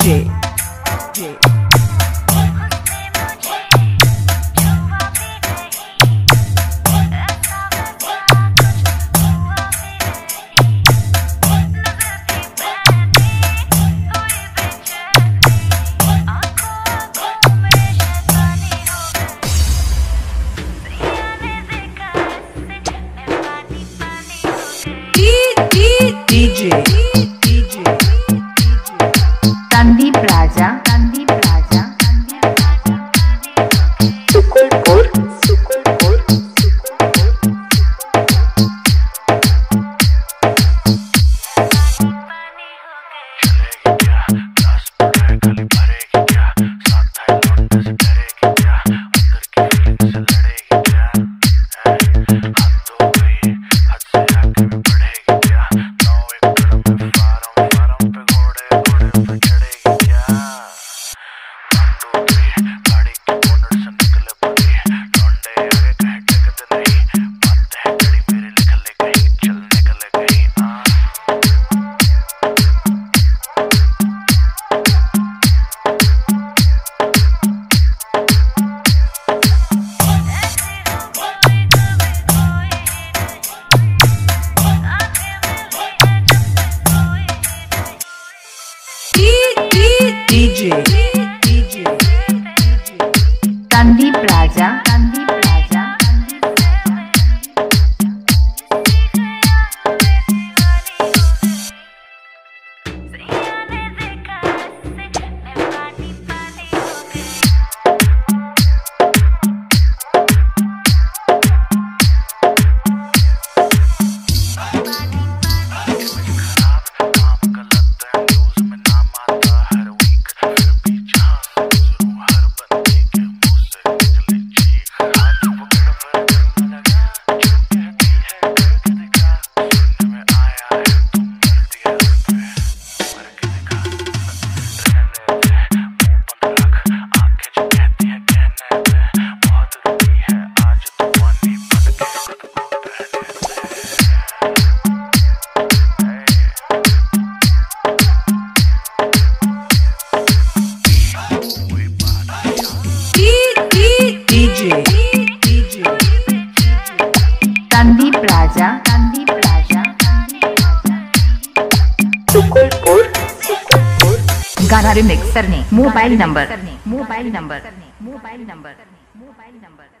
day. day. DJ. Music. सिकुलपुर गाना remix करने। Mobile number mobile number mobile number mobile number